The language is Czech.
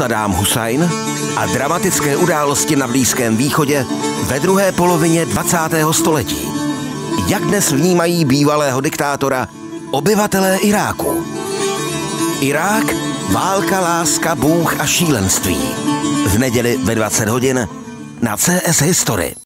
Saddám Husajn a dramatické události na Blízkém východě ve druhé polovině 20. století. Jak dnes vnímají bývalého diktátora obyvatelé Iráku? Irák, válka, láska, Bůh a šílenství. V neděli ve 20 hodin na CS History.